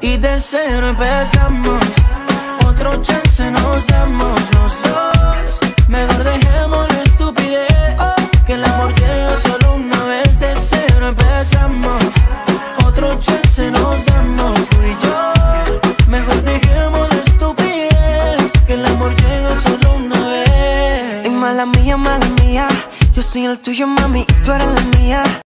y de cero empezamos. Otro chance nos damos los dos. Mejor dejemos la estupidez. Que el amor llega solo una vez. De cero empezamos. Otro chance nos damos tú y yo. Mejor dejemos la estupidez. Que el amor llega solo una vez. Y mala mía, mala mía. Yo soy el tuyo, mami, y tú eres la mía.